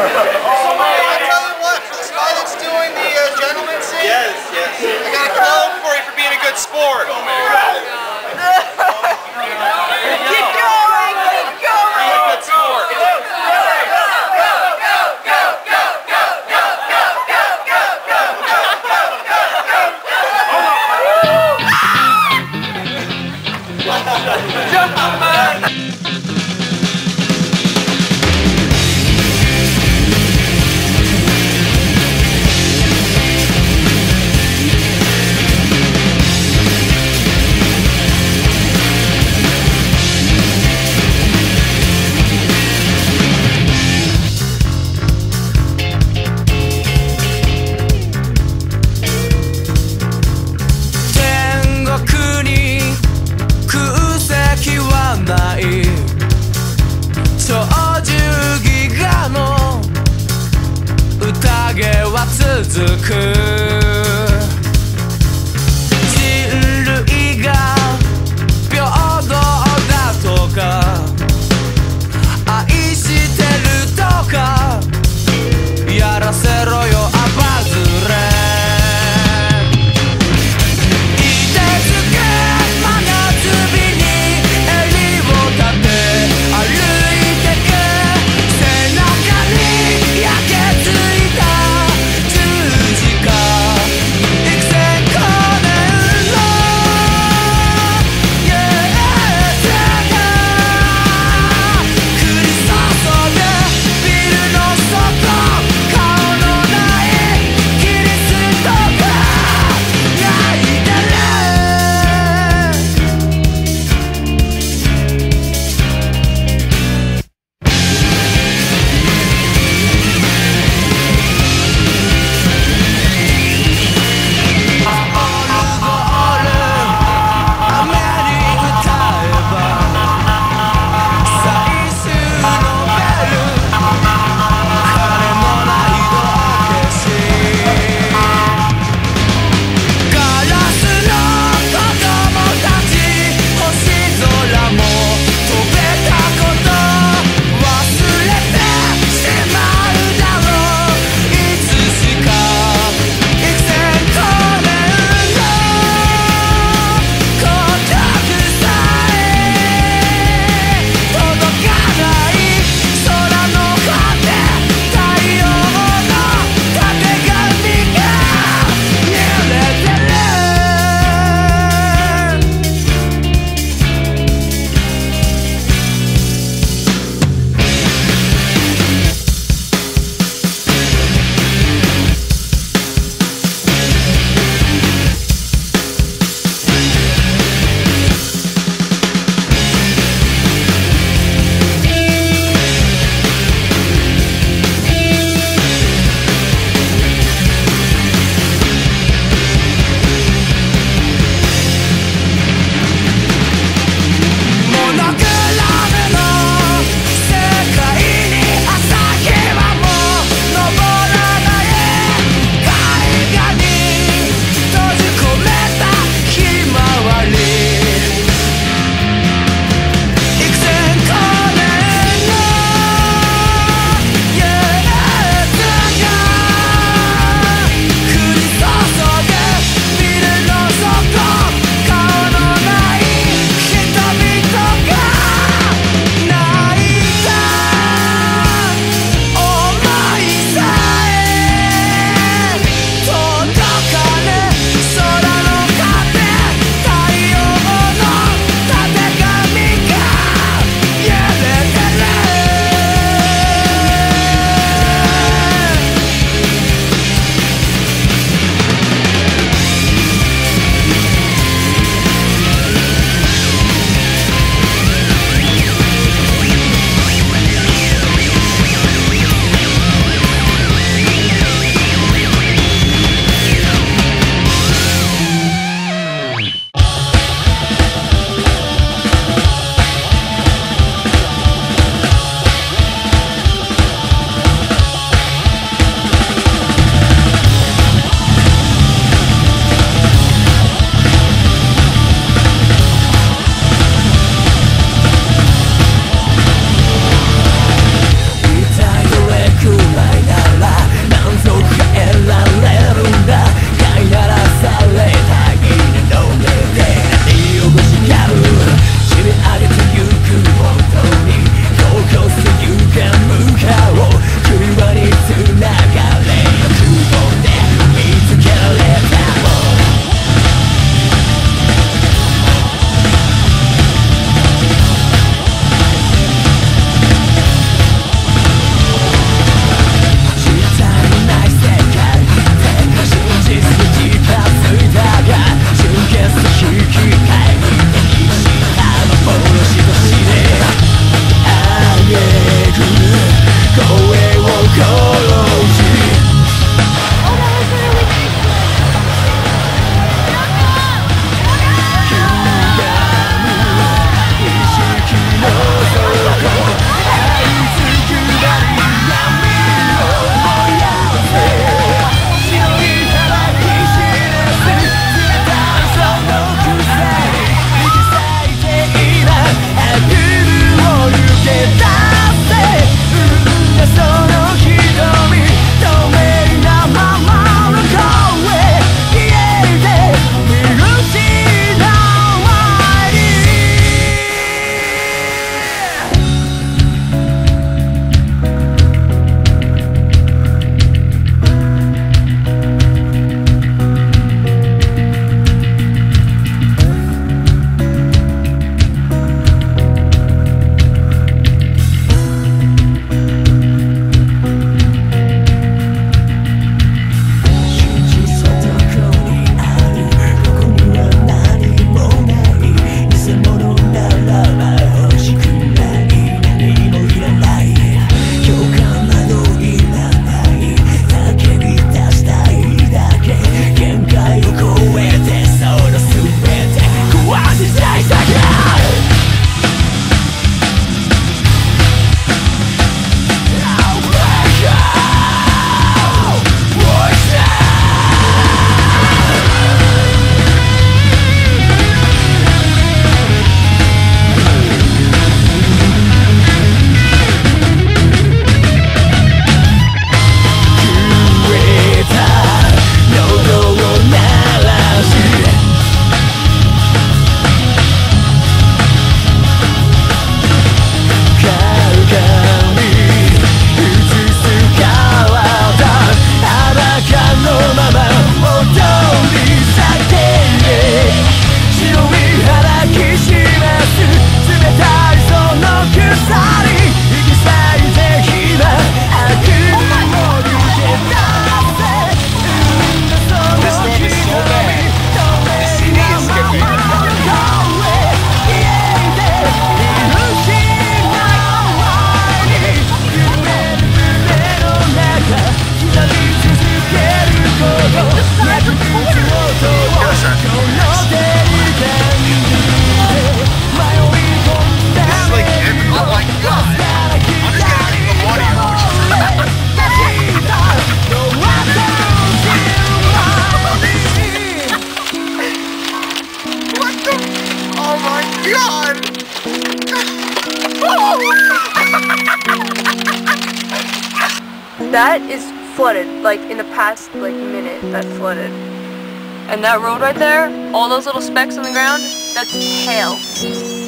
I tell you what, for guy that's doing the uh, yes, yes. I got a for you for being a good sport. Oh, after the curve. That is flooded, like in the past like minute that flooded. And that road right there, all those little specks on the ground, that's hail.